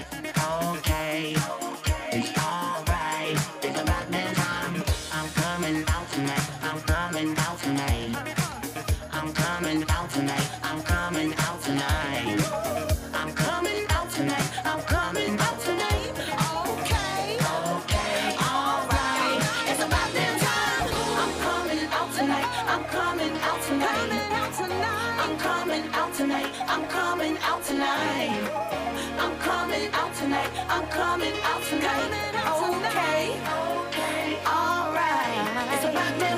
okay, okay. tonight. I'm coming out tonight. Okay. Alright. It's about that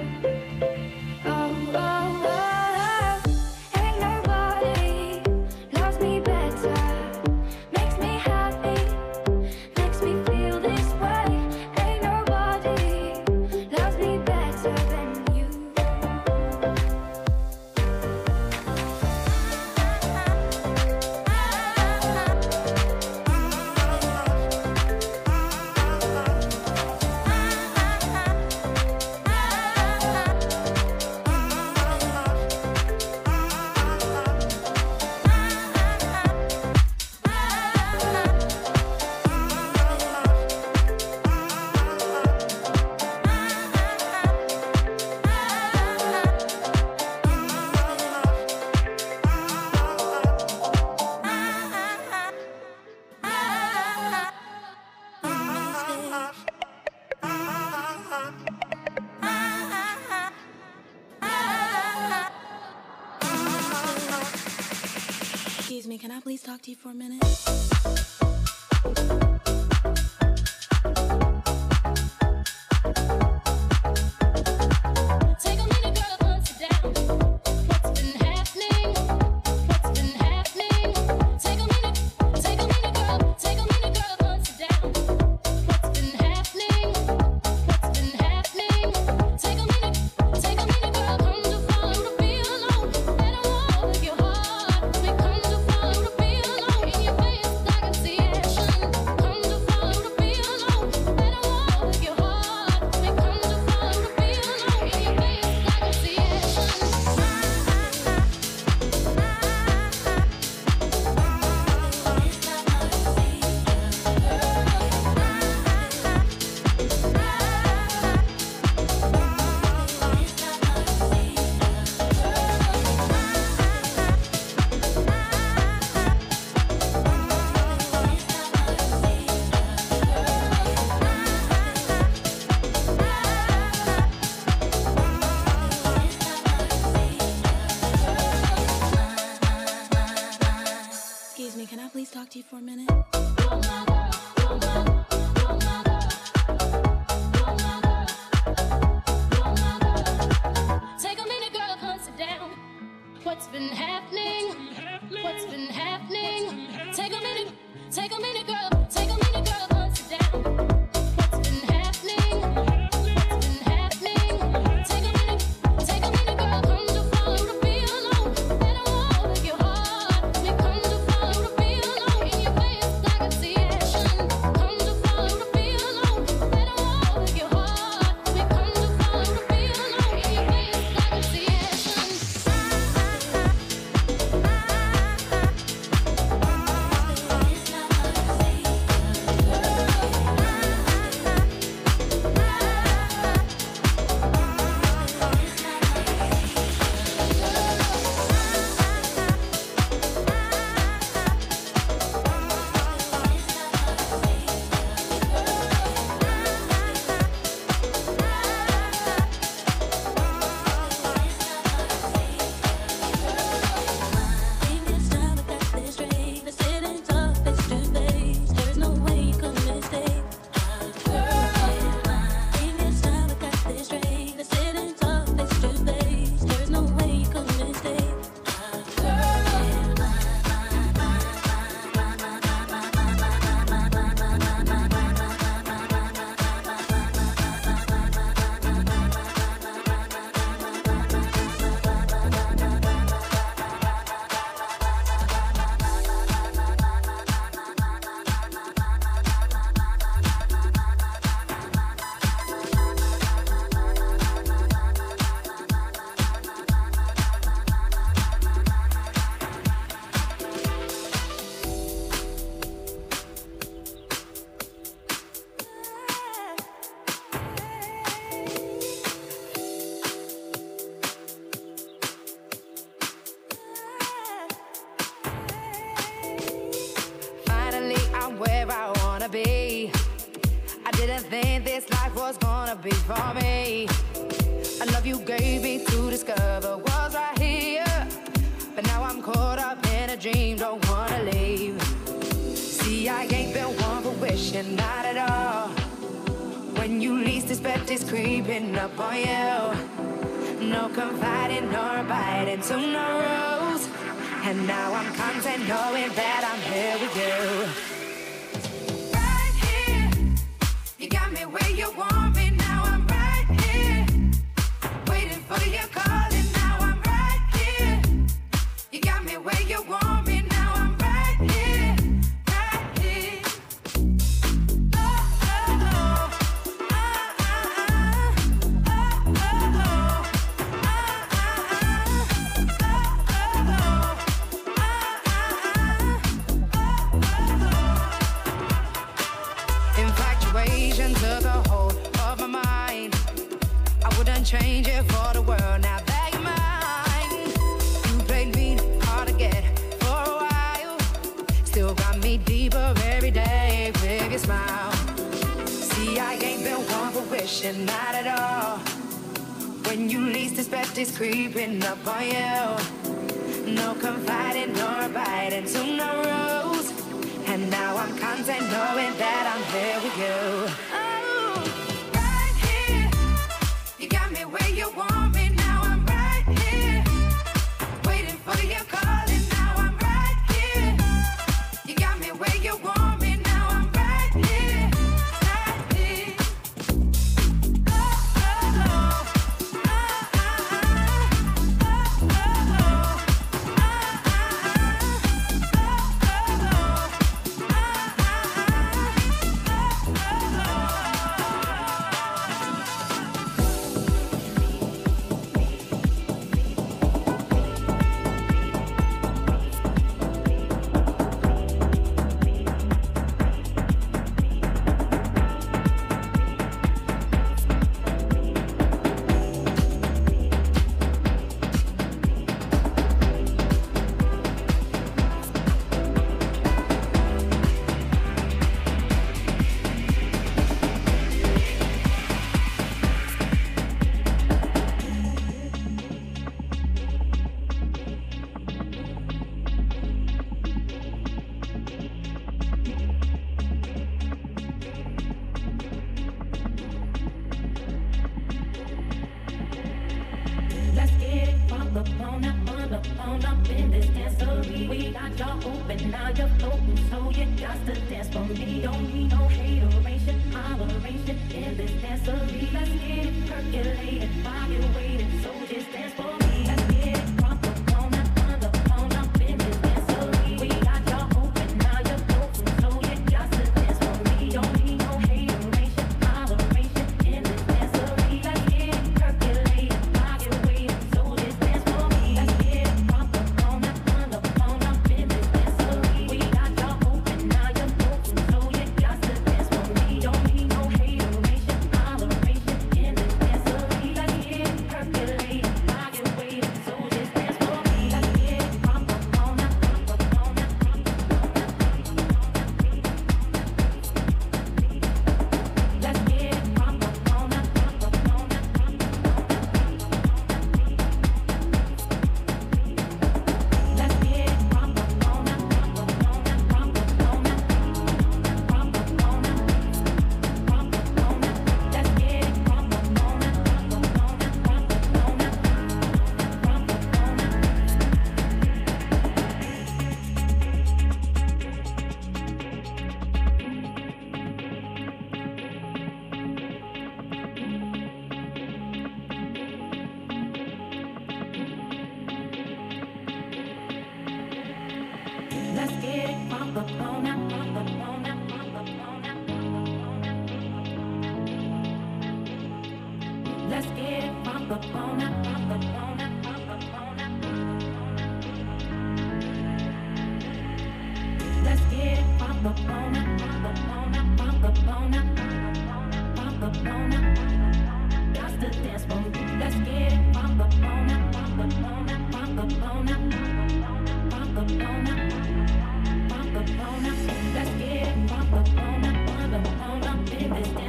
for a minute? this life was gonna be for me. I love you gave me to discover was right here. But now I'm caught up in a dream, don't wanna leave. See, I ain't been one for wishing, not at all. When you least expect it's creeping up on you. No confiding nor biting to no rules. And now I'm content knowing that I'm here with you. way you want. attention, not at all. When you least expect it's creeping up on you. No confiding nor abiding to no rules. And now I'm content knowing that I'm here with you. minute this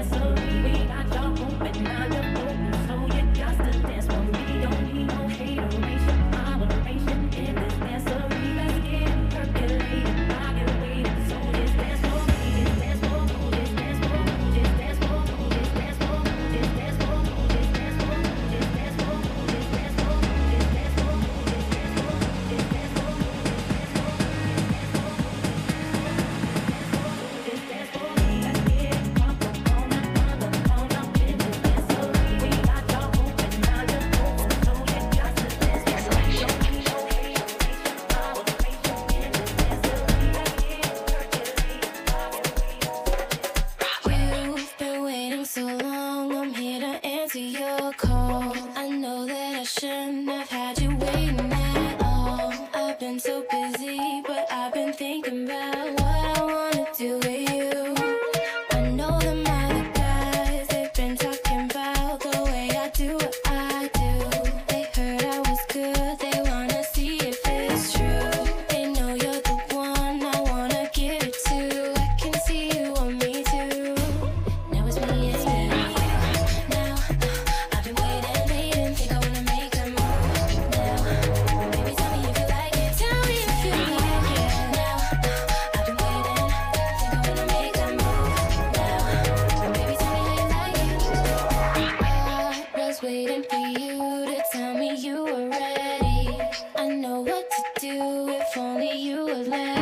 only you would left.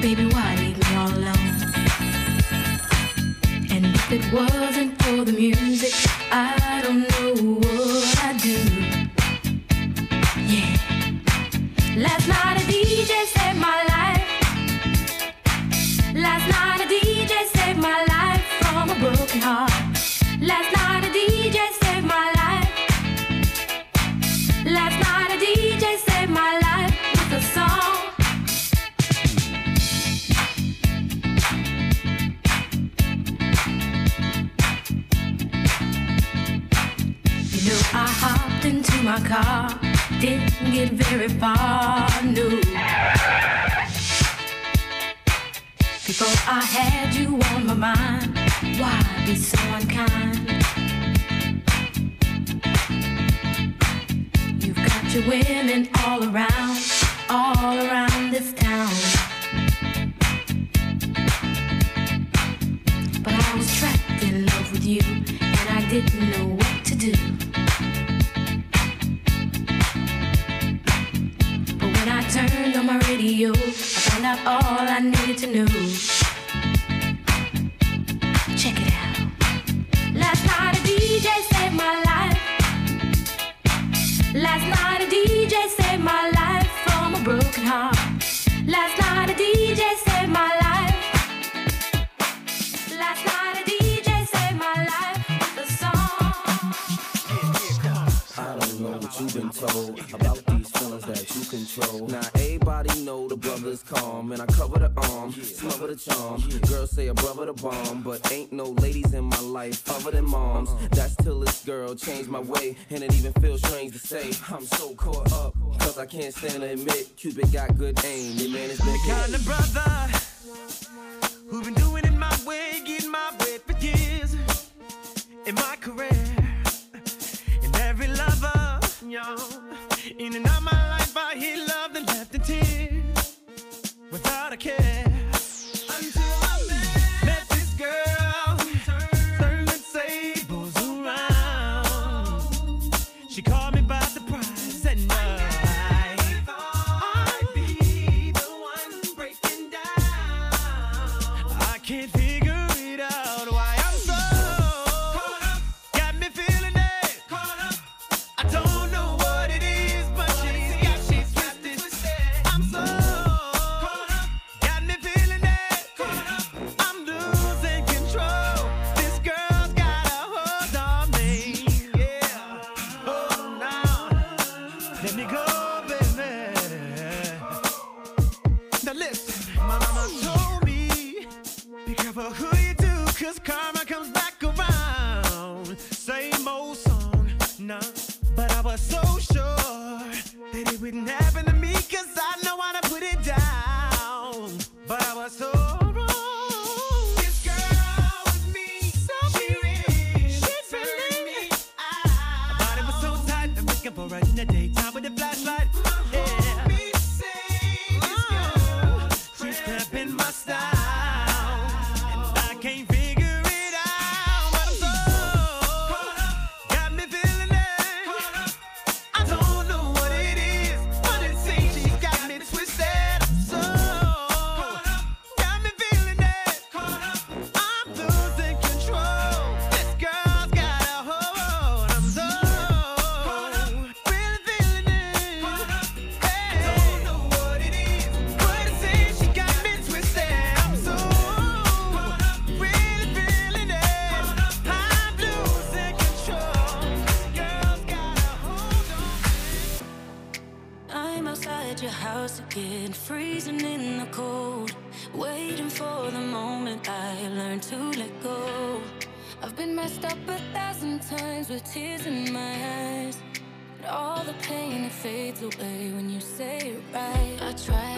Baby, why leave me all alone? And if it wasn't for the music, I love with you, and I didn't know what to do. But when I turned on my radio, I found out all I needed to know. and I cover the arm, cover the charm. Girls say a brother the bomb, but ain't no ladies in my life other than moms. That's till this girl changed my way, and it even feels strange to say I'm so caught up, cause I can't stand to admit Cupid got good aim. Your man is the kind of brother who been doing it my way, getting my way for years in my career. in every lover, y'all, in and out my life, I hit love and left the tears care. fades away when you say it right. I try.